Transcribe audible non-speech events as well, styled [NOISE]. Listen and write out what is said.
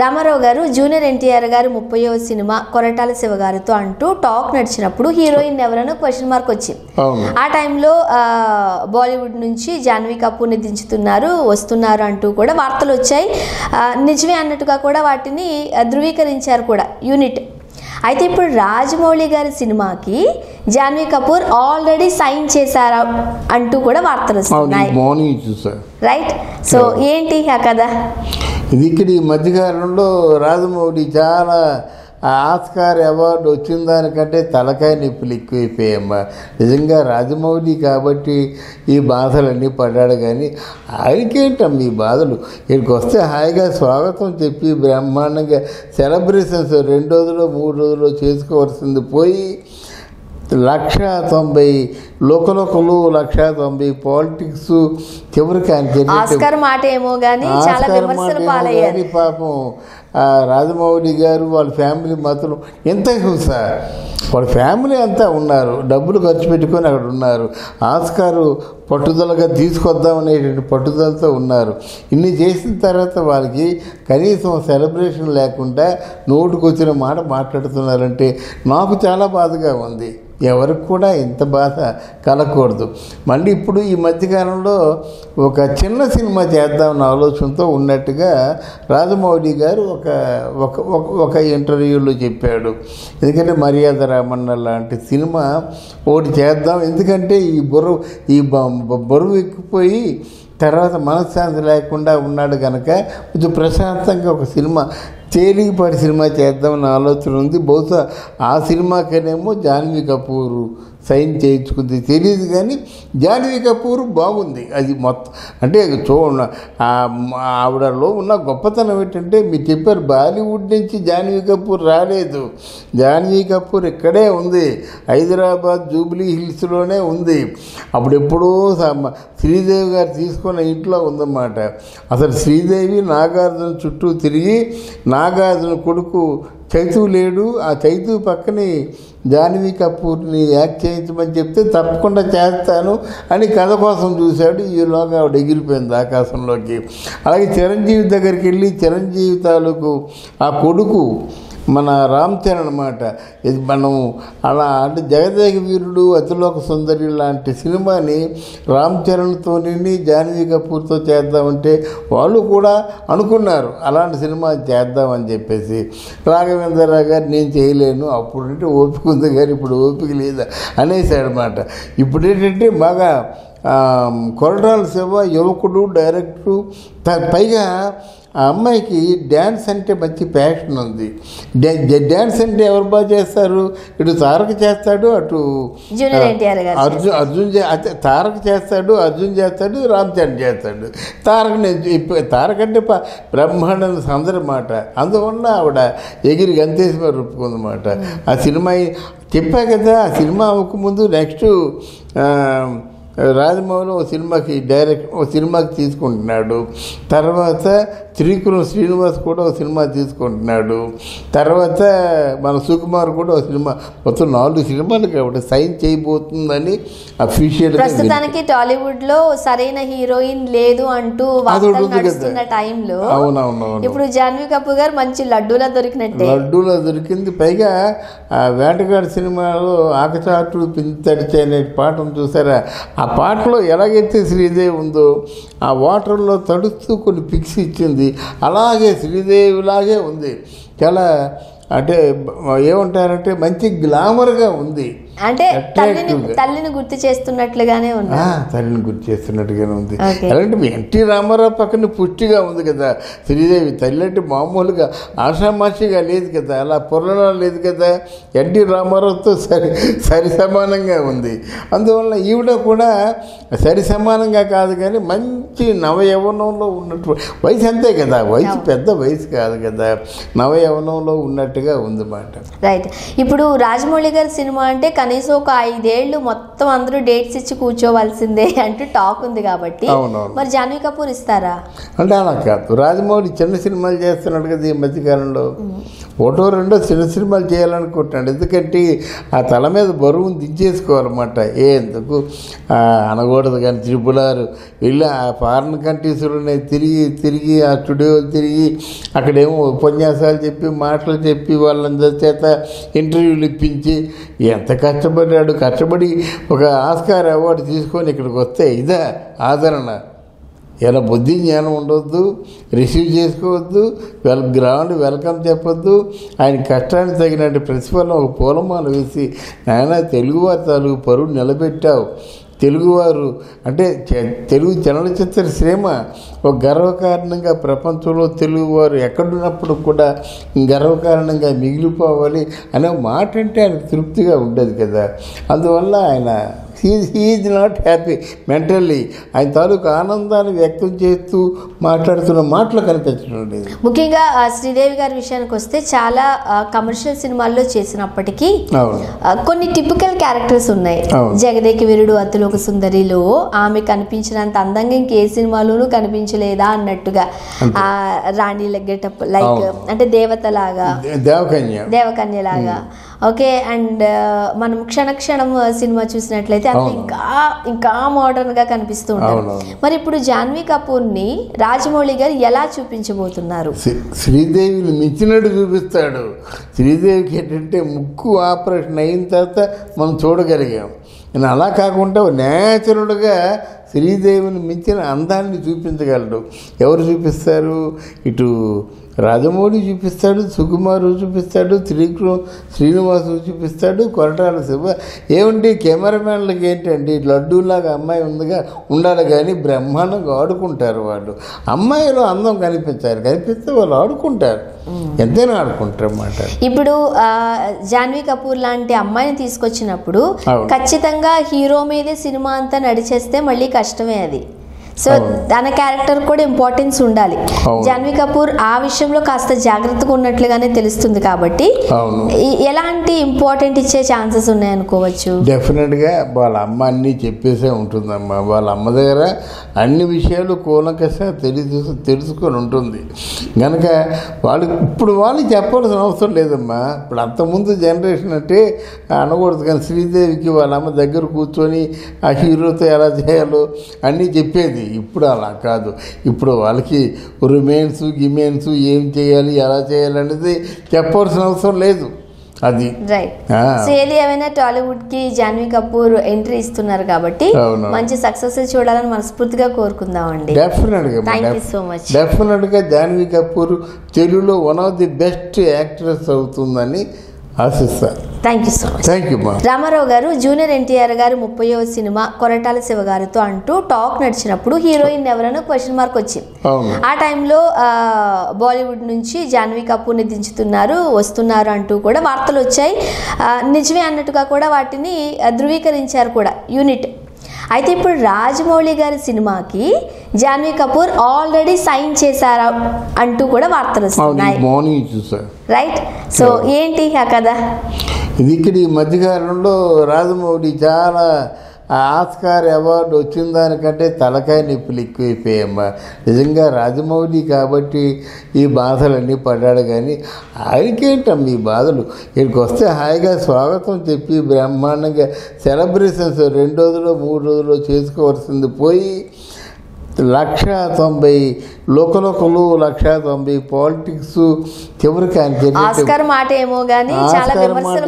Ramarao garu junior NTR గారు ముప్పయో cinema Koratala Shiva గారితో అంటూ టాక్ నడిచినప్పుడు హీరోయిన్ ఎవరైనా క్వశ్చన్ మార్క్ వచ్చింది ఆ టైంలో బాలీవుడ్ నుంచి జాన్వీ కపూర్ని దించుతున్నారు వస్తున్నారు అంటూ కూడా వార్తలు వచ్చాయి. నిజమే అన్నట్టుగా కూడా వాటిని ధృవీకరించారు కూడా యూనిట్. అయితే ఇప్పుడు రాజమౌళి గారి సినిమాకి జాన్వీ కపూర్ ఆల్రెడీ సైన్ చేశారా అంటూ కూడా వార్తలు వస్తున్నాయి. రైట్ సో ఏంటి ఆ కథ? ఇది ఇక్కడ ఈ మధ్యకాలంలో రాజమౌళి చాలా ఆస్కార్ అవార్డు వచ్చిన దానికంటే తలకాయ నొప్పులు ఎక్కువైపోయామ్మా నిజంగా రాజమౌళి కాబట్టి ఈ బాధలన్నీ పడ్డాడు కానీ ఆయనకేంటమ్మ ఈ బాధలు? ఇక్కడికి వస్తే హాయిగా స్వాగతం చెప్పి బ్రహ్మాండంగా సెలబ్రేషన్స్ రెండు రోజులు మూడు రోజులు చేసుకోవాల్సింది పోయి లక్ష తొంభై లోకలోకలు లక్ష తొంభై పాలిటిక్స్ చివరికి ఆయన జరిగే ఆస్కార్ మాట ఏమో చాలా విమర్శలు పాలయ్యారు. గాని పాపం రాజమౌళి గారు వాళ్ళ ఫ్యామిలీ మాత్రం ఎంత హింస వాళ్ళ ఫ్యామిలీ అంతా ఉన్నారు. డబ్బులు ఖర్చు పెట్టుకొని అక్కడ ఉన్నారు. ఆస్కారు పట్టుదలగా తీసుకొద్దాం అనేటువంటి పట్టుదలతో ఉన్నారు. ఇన్ని చేసిన తర్వాత వాళ్ళకి కనీసం సెలబ్రేషన్ లేకుండా నోటుకొచ్చిన మాట మాట్లాడుతున్నారంటే నాకు చాలా బాధగా ఉంది. ఎవరికి కూడా ఇంత బాధ కలగకూడదు. మళ్ళీ ఇప్పుడు ఈ మధ్యకాలంలో ఒక చిన్న సినిమా చేద్దామన్న ఆలోచనతో ఉన్నట్టుగా రాజమౌళి గారు ఒక ఒక ఒక- ఒక ఇంటర్వ్యూలో చెప్పాడు. ఎందుకంటే మర్యాద రామన్న లాంటి సినిమా ఒకటి చేద్దాం. ఎందుకంటే ఈ బరువు ఈ బరువు ఎక్కిపోయి తర్వాత మనశ్శాంతి లేకుండా ఉన్నాడు కనుక కొంచెం ప్రశాంతంగా ఒక సినిమా తేలికపాటి సినిమా చేద్దామని ఆలోచన ఉంది. బహుశా ఆ సినిమాకనేమో జాన్వీ కపూర్ సైన్ చేయించుకుంది. తెలియదు కానీ జాన్వీ కపూర్ బాగుంది. అది మొత్తం అంటే చూ ఆవిడలో ఉన్న గొప్పతనం ఏంటంటే మీరు చెప్పారు బాలీవుడ్ నుంచి జాన్వీ కపూర్ రాలేదు. జాన్వీ కపూర్ ఇక్కడే ఉంది. హైదరాబాద్ జూబ్లీ హిల్స్లోనే ఉంది. అప్పుడెప్పుడో శ్రీదేవి గారు తీసుకున్న ఇంట్లో ఉందన్నమాట. అసలు శ్రీదేవి నాగార్జున చుట్టూ తిరిగి నాగార్జున కొడుకు చైతు లేడు. ఆ చైతు పక్కనే జాన్వీ కపూర్ని యాక్ట్ చేయించమని చెప్తే తప్పకుండా చేస్తాను అని కథ కోసం చూశాడు. ఈలోగా ఆవిడ ఎగిరిపోయింది ఆకాశంలోకి. అలాగే చిరంజీవి దగ్గరికి వెళ్ళి చిరంజీవి తాలూకు ఆ కొడుకు మన రామ్ చరణ్ అనమాట ఇది మనం అలా అంటే జగదేక వీరుడు అతిలోక సుందరి లాంటి సినిమాని రామ్ చరణ్తోని జాన్వీ కపూర్తో చేద్దామంటే వాళ్ళు కూడా అనుకున్నారు. అలాంటి సినిమా చేద్దామని చెప్పేసి. రాఘవేంద్ర గారు నేను చేయలేను అప్పుడు అంటే ఓపిక ఉంది గారు ఇప్పుడు ఓపిక లేదా అనేసాడనమాట ఇప్పుడు ఏంటంటే బాగా కొరటాల శివ యువకుడు డైరెక్టరు పైగా ఆ అమ్మాయికి డ్యాన్స్ అంటే మంచి ప్యాషన్ ఉంది. డ్యా- డ్యా- డ్యాన్స్ అంటే ఎవరు బాగా చేస్తారు? ఇటు తారక చేస్తాడు అటు అర్జున్ అర్జున్ తారక చేస్తాడు అర్జున్ చేస్తాడు రామ్ చరణ్ చేస్తాడు. తారక తారక అంటే బ్రహ్మాండం సందడి మాట. అందువల్ల ఆవిడ ఎగిరి గంతేసి మరి ఒప్పుకుందన్నమాట. ఆ సినిమా చెప్పా కదా ఆ సినిమా అవ్వకముందు నెక్స్ట్ రాజమౌళి ఓ సినిమాకి డైరెక్ట్ ఓ సినిమాకి తీసుకుంటున్నాడు. తర్వాత త్రికురం శ్రీనివాస్ కూడా ఒక సినిమా తీసుకుంటున్నాడు. తర్వాత మన సుకుమార్ కూడా ఒక సినిమా మొత్తం నాలుగు సినిమాలు కాబట్టి సైన్ చేయబోతుందని అఫీషియల్గా ప్రస్తుతానికి టాలీవుడ్లో సరైన హీరోయిన్ లేదు అంటూ. నడుస్తున్న టైంలో ఇప్పుడు జాన్వీ కపూర్ గారు మంచి లడ్డూలా దొరికినట్టే. లడ్డూలో దొరికింది. పైగా ఆ వేటగాడి సినిమాలో ఆకచాటు పింతడిచే అనే పాటను చూసారా? ఆ ఆ పాటలో ఎలాగైతే శ్రీదేవి ఉందో ఆ వాటర్లో తడుస్తూ కొన్ని పిక్స్ ఇచ్చింది. అలాగే శ్రీదేవిలాగే ఉంది. చాలా అంటే ఏమంటారంటే మంచి గ్లామర్గా ఉంది. అంటే తల్లిని. తల్లిని గుర్తు చేస్తున్నట్లుగానే ఉంది. తల్లిని గుర్తు చేస్తున్నట్టుగానే ఉంది. అలాంటి ఎన్టీ రామారావు పక్కన పుష్టిగా ఉంది కదా శ్రీదేవి తల్లి అంటే మామూలుగా ఆషామాషిగా లేదు కదా అలా పొరలా లేదు కదా ఎన్టీ రామారావుతో సరి సరి సమానంగా ఉంది. అందువల్ల ఈవిడ కూడా సరి సమానంగా కాదు కానీ మంచి నవయవనంలో ఉన్నట్టు వయసు అంతే కదా వయసు పెద్ద వయసు కాదు కదా నవయవనంలో ఉన్నట్టుగా ఉంది మాట రైట్ ఇప్పుడు రాజమౌళి గారి సినిమా అంటే కనీసం ఒక ఐదేళ్ళు మొత్తం అందరూ డేట్స్ ఇచ్చి కూర్చోవలసిందే [LAUGHS] అంటూ టాక్ ఉంది కాబట్టి. మరి జాన్వీ కపూర్ ఇస్తారా? అంటే అలా కాదు. రాజమౌళి చిన్న సినిమాలు చేస్తున్నాడు కదా ఈ మధ్యకాలంలో. ఒకటో రెండో చిన్న సినిమాలు చేయాలనుకుంటున్నాడు. ఎందుకంటే ఆ తల మీద బరువును దించేసుకోవాలన్నమాట. ఏ ఎందుకు? అనకూడదు కానీ త్రిపులారు. వెళ్ళి ఆ ఫారిన్ కంట్రీస్లోనే తిరిగి తిరిగి ఆ స్టూడియోలు తిరిగి అక్కడేమో ఉపన్యాసాలు చెప్పి మాటలు చెప్పి వాళ్ళందరి చేత ఇంటర్వ్యూలు ఇప్పించి ఎంత కష్టపడ్డాడు కష్టపడి ఒక ఆస్కార్ అవార్డు తీసుకొని ఇక్కడికి వస్తే ఇదే ఆదరణ. ఇలా బుద్ధి జ్ఞానం ఉండొద్దు రిసీవ్ చేసుకోవద్దు వెల్ గ్రౌండ్ వెల్కమ్ చెప్పొద్దు. ఆయన కష్టానికి తగినట్టు ప్రతిఫలం ఒక పూలమాల వేసి నాయన తెలుగువారు తాలూకు పరువు నిలబెట్టావు. తెలుగువారు అంటే తెలుగు చలనచిత్ర శ్రేమ ఒక గర్వకారణంగా ప్రపంచంలో తెలుగువారు ఎక్కడున్నప్పుడు కూడా గర్వకారణంగా మిగిలిపోవాలి అనే మాట అంటే ఆయనకు తృప్తిగా ఉండేది కదా. అందువల్ల ఆయన హీఈ్ నాట్ హ్యాపీ మెంటల్లీ ఆయన తాలూకు ఆనందాన్ని వ్యక్తం చేస్తూ మాట్లాడుతున్న మాటలు కనిపించడం లేదు. ముఖ్యంగా శ్రీదేవి గారి విషయానికి వస్తే చాలా కమర్షియల్ సినిమాల్లో చేసినప్పటికీ కొన్ని టిపికల్ క్యారెక్టర్స్ ఉన్నాయి. జగదేకి వీరుడు అతులోక సుందరిలో ఆమె కనిపించినంత అందంగా ఇంకే సినిమాలోనూ కనిపించలేదా అన్నట్టుగా ఆ రాణి గెటప్ లైక్. అంటే దేవత లాగా దే- దేవకన్య. దేవకన్య లాగా ఓకే అండ్ మనం క్షణ క్షణం సినిమా చూసినట్లయితే అది. ఇంకా ఇంకా మోడర్న్గా కనిపిస్తూ అవునవును. మరి ఇప్పుడు జాన్వీ కపూర్ని రాజమౌళి గారు ఎలా చూపించబోతున్నారు? శ్రీ- శ్రీదేవిని మించినట్టు చూపిస్తాడు. శ్రీదేవికి ఏంటంటే ముక్కు ఆపరేషన్ అయిన తర్వాత మనం చూడగలిగాం. నేను అలా కాకుండా న్యాచురల్గా శ్రీదేవిని మించిన అందాన్ని చూపించగలడు. ఎవరు చూపిస్తారు? ఇటు రాజమౌళి చూపిస్తాడు సుకుమారు చూపిస్తాడు త్రికృ శ్రీనివాసు చూపిస్తాడు కొరటాల శివ. ఏమండి కెమెరామ్యాన్లకి ఏంటండి లడ్డూలాగా అమ్మాయి ఉందిగా ఉండాలి కానీ బ్రహ్మాండంగా ఆడుకుంటారు వాళ్ళు. అమ్మాయిలో అందం కనిపించారు కనిపిస్తే వాళ్ళు ఆడుకుంటారు. ఎంతైనా ఆడుకుంటారు అన్నమాట ఇప్పుడు జాన్వీ కపూర్ లాంటి అమ్మాయిని తీసుకొచ్చినప్పుడు. ఖచ్చితంగా హీరో మీదే సినిమా అంతా నడిచేస్తే మళ్ళీ కష్టమే అది. సో. తన క్యారెక్టర్ కూడా ఇంపార్టెన్స్ ఉండాలి. జాన్వీ కపూర్ ఆ విషయంలో కాస్త జాగ్రత్తగా ఉన్నట్లుగానే తెలుస్తుంది కాబట్టి ఎలాంటి ఇంపార్టెంట్ ఇచ్చే ఛాన్సెస్ ఉన్నాయనుకోవచ్చు? డెఫినెట్గా వాళ్ళ అమ్మ అన్నీ చెప్పేసే ఉంటుందమ్మా. వాళ్ళ అమ్మ దగ్గర అన్ని విషయాలు కూలంకష తెలుసు తెలుసుకొని ఉంటుంది. కనుక వాళ్ళు ఇప్పుడు వాళ్ళు చెప్పాల్సిన అవసరం లేదమ్మా. ఇప్పుడు అంతకుముందు జనరేషన్ అంటే అనకూడదు కానీ శ్రీదేవికి వాళ్ళ అమ్మ దగ్గర కూర్చొని ఆ హీరోతో ఎలా చేయాలో అన్నీ చెప్పేది. ఇప్పుడు అలా కాదు ఇప్పుడు వాళ్ళకి రుమెన్స్ గిమెన్స్ ఏం చేయాలి ఎలా చేయాలి అనేది చెప్పాల్సిన అవసరం లేదు అది. సో ఏది ఏమైనా టాలీవుడ్కి జాన్వీ కపూర్ ఎంట్రీ ఇస్తున్నారు కాబట్టి. మంచి సక్సెస్ చూడాలని మనస్ఫూర్తిగా కోరుకుందామండి డెఫినెట్గా Thank you so much. డెఫినెట్గా జాన్వీ కపూర్ తెలుగులో one of the best actress అవుతుందని ఆశిస్తాను thank you so much thank you Ramarao garu junior NTR గారు ముప్పయో సినిమా కొరటాల శివ గారితో అంటూ టాక్ నడిచినప్పుడు హీరోయిన్ ఎవరైనా క్వశ్చన్ మార్క్ వచ్చింది ఆ టైంలో బాలీవుడ్ నుంచి జాన్వీ కపూర్ని దించుతున్నారు వస్తున్నారు అంటూ కూడా వార్తలు వచ్చాయి. నిజమే అన్నట్టుగా కూడా వాటిని ధృవీకరించారు కూడా యూనిట్. అయితే ఇప్పుడు రాజమౌళి గారి సినిమాకి జాన్వీ కపూర్ ఆల్రెడీ సైన్ చేశారా అంటూ కూడా వార్తలు వస్తున్నాయి. మార్నింగ్ చూసా. రైట్ సో ఏంటి ఆ కథ? ఇది ఇక్కడ ఈ మధ్యకాలంలో రాజమౌళి చాలా ఆ ఆస్కార్ అవార్డు వచ్చిన దానికంటే తలకాయ నొప్పులు ఎక్కువైపోయామ్మా నిజంగా రాజమౌళి కాబట్టి ఈ బాధలన్నీ పడ్డాడు కానీ ఆయనకేంటమ్మా ఈ బాధలు? ఇక్కడికి వస్తే హాయిగా స్వాగతం చెప్పి బ్రహ్మాండంగా సెలబ్రేషన్స్ రెండు రోజులు మూడు రోజులు చేసుకోవాల్సింది పోయి లక్ష తొంభై లోకలోకలు లక్ష తొంభై పాలిటిక్స్ చివరికి ఆయన ఆస్కార్ మాట ఏమో కానీ చాలా విమర్శలు